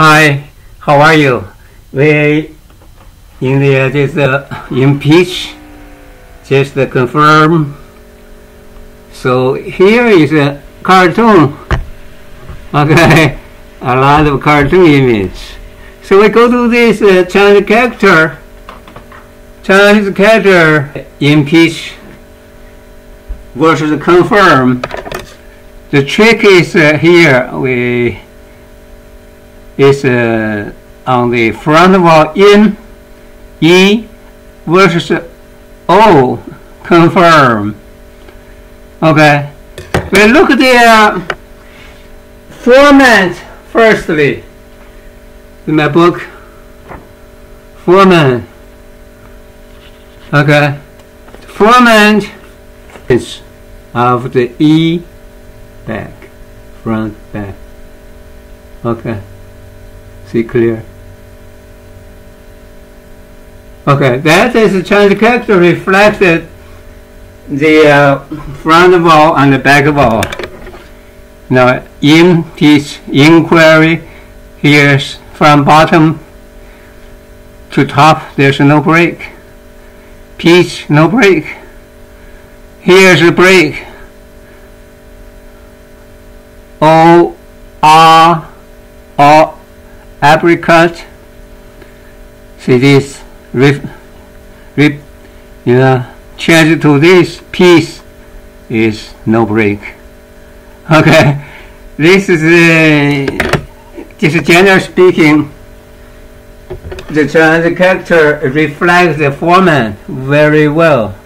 Hi, how are you? We in the just uh, impeach, just uh, confirm. So here is a cartoon. Okay, a lot of cartoon image. So we go to this uh, Chinese character. Chinese character impeach versus confirm. The trick is uh, here we is uh, on the front vowel in E versus O confirm. Okay, we look at the uh, formant firstly in my book. Formant. Okay, formant is of the E back, front, back. Okay, see clear. Okay, that is the Chinese character reflected the uh, front vowel and the back vowel. Now, in this inquiry, here's from bottom to top, there's no break. Peach, no break. Here's a break. O, R, O, apricot. See this, rip, rip, know, change to this piece is no break. Okay, this is uh, just generally speaking. The Chinese character reflects the formant very well.